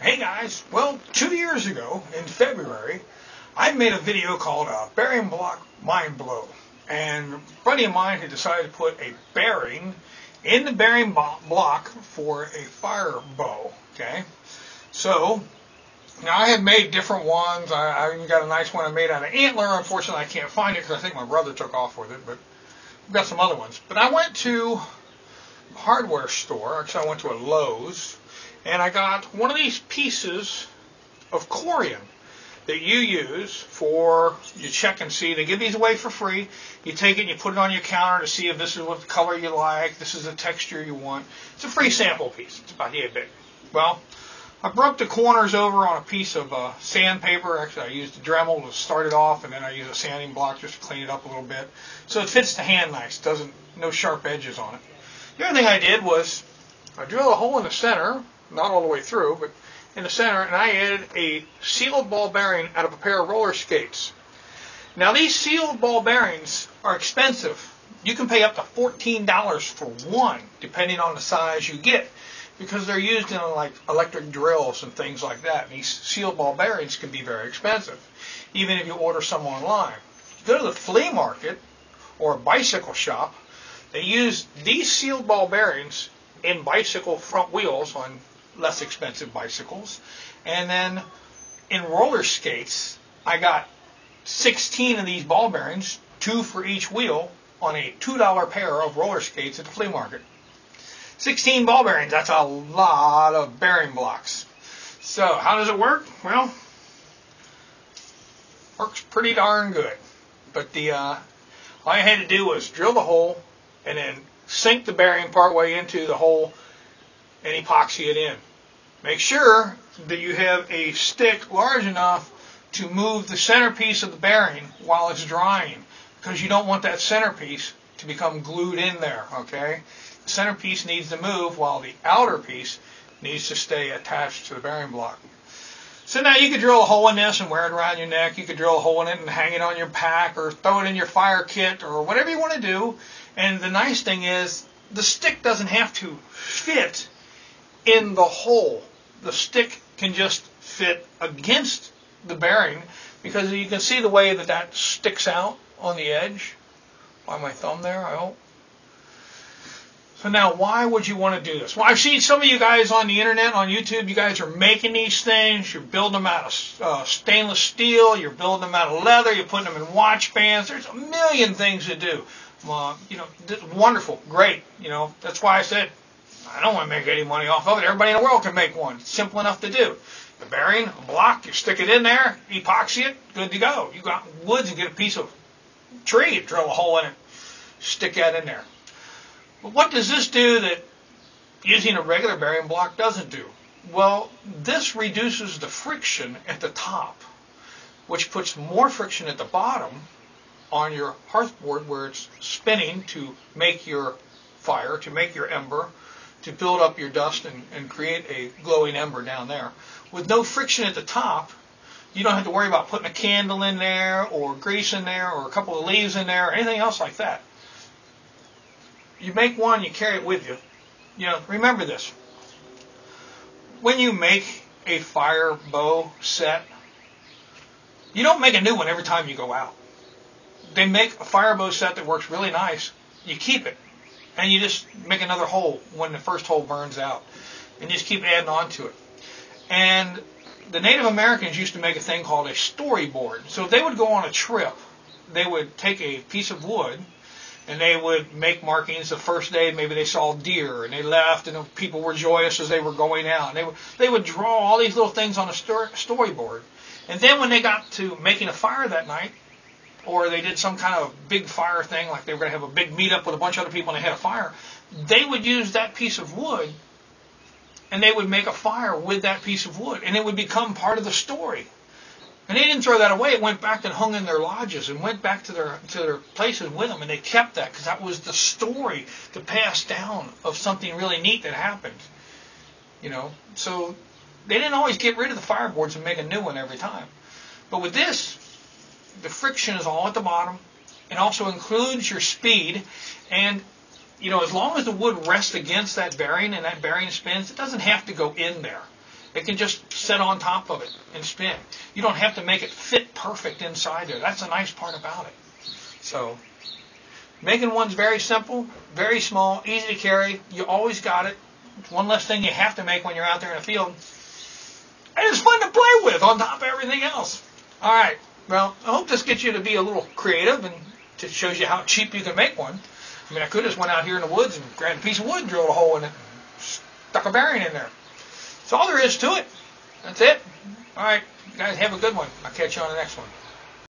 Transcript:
Hey guys, well, two years ago in February, I made a video called uh, Bearing Block Mind Blow. And a buddy of mine had decided to put a bearing in the bearing block for a fire bow. Okay, so now I have made different ones. I, I even got a nice one I made out of antler. Unfortunately, I can't find it because I think my brother took off with it. But I've got some other ones. But I went to hardware store. Actually, I went to a Lowe's and I got one of these pieces of corian that you use for you check and see. They give these away for free. You take it and you put it on your counter to see if this is what color you like, this is the texture you want. It's a free sample piece. It's about yay big. Well, I broke the corners over on a piece of uh, sandpaper. Actually, I used a Dremel to start it off, and then I used a sanding block just to clean it up a little bit, so it fits the hand nice. Doesn't no sharp edges on it. The other thing I did was I drilled a hole in the center not all the way through, but in the center, and I added a sealed ball bearing out of a pair of roller skates. Now these sealed ball bearings are expensive. You can pay up to $14 for one, depending on the size you get, because they're used in like electric drills and things like that. And these sealed ball bearings can be very expensive, even if you order some online. You go to the flea market or a bicycle shop, they use these sealed ball bearings in bicycle front wheels on less expensive bicycles. And then in roller skates, I got 16 of these ball bearings, two for each wheel, on a $2 pair of roller skates at the flea market. 16 ball bearings, that's a lot of bearing blocks. So, how does it work? Well, works pretty darn good. But the uh, all I had to do was drill the hole and then sink the bearing part way into the hole and epoxy it in. Make sure that you have a stick large enough to move the centerpiece of the bearing while it's drying because you don't want that centerpiece to become glued in there, okay? The centerpiece needs to move while the outer piece needs to stay attached to the bearing block. So now you could drill a hole in this and wear it around your neck. You could drill a hole in it and hang it on your pack or throw it in your fire kit or whatever you want to do. And the nice thing is the stick doesn't have to fit in the hole. The stick can just fit against the bearing because you can see the way that that sticks out on the edge by my thumb there, I hope. So now, why would you want to do this? Well, I've seen some of you guys on the internet, on YouTube. You guys are making these things. You're building them out of uh, stainless steel. You're building them out of leather. You're putting them in watch bands. There's a million things to do. Uh, you know, wonderful, great. You know, that's why I said I don't want to make any money off of it. Everybody in the world can make one. It's simple enough to do. The bearing, a block, you stick it in there, epoxy it, good to go. You got woods, and get a piece of tree, drill a hole in it, stick that in there. But what does this do that using a regular bearing block doesn't do? Well, this reduces the friction at the top, which puts more friction at the bottom on your hearthboard where it's spinning to make your fire, to make your ember, to build up your dust and, and create a glowing ember down there. With no friction at the top, you don't have to worry about putting a candle in there or grease in there or a couple of leaves in there or anything else like that. You make one, you carry it with you. You know, remember this. When you make a fire bow set, you don't make a new one every time you go out. They make a fire bow set that works really nice. You keep it and you just make another hole when the first hole burns out, and just keep adding on to it. And the Native Americans used to make a thing called a storyboard. So if they would go on a trip, they would take a piece of wood and they would make markings. The first day, maybe they saw deer and they left, and the people were joyous as they were going out. And they would they would draw all these little things on a story, storyboard. And then when they got to making a fire that night, or they did some kind of big fire thing, like they were going to have a big meetup with a bunch of other people and they had a fire, they would use that piece of wood and they would make a fire with that piece of wood and it would become part of the story. And they didn't throw that away. It went back and hung in their lodges and went back to their to their places with them, and they kept that because that was the story to pass down of something really neat that happened. You know, so they didn't always get rid of the fireboards and make a new one every time. But with this, the friction is all at the bottom. It also includes your speed. And, you know, as long as the wood rests against that bearing and that bearing spins, it doesn't have to go in there. It can just sit on top of it and spin. You don't have to make it fit perfect inside there. That's the nice part about it. So, making one's very simple, very small, easy to carry. You always got it. One less thing you have to make when you're out there in the field. And it's fun to play with on top of everything else. All right. Well, I hope this gets you to be a little creative and it shows you how cheap you can make one. I mean, I could have just went out here in the woods and grabbed a piece of wood, drilled a hole in it, and stuck a bearing in there. That's all there is to it. That's it. All right. Guys have a good one. I'll catch you on the next one.